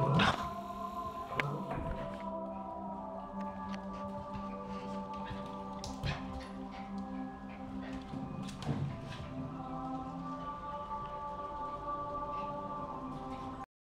Oh.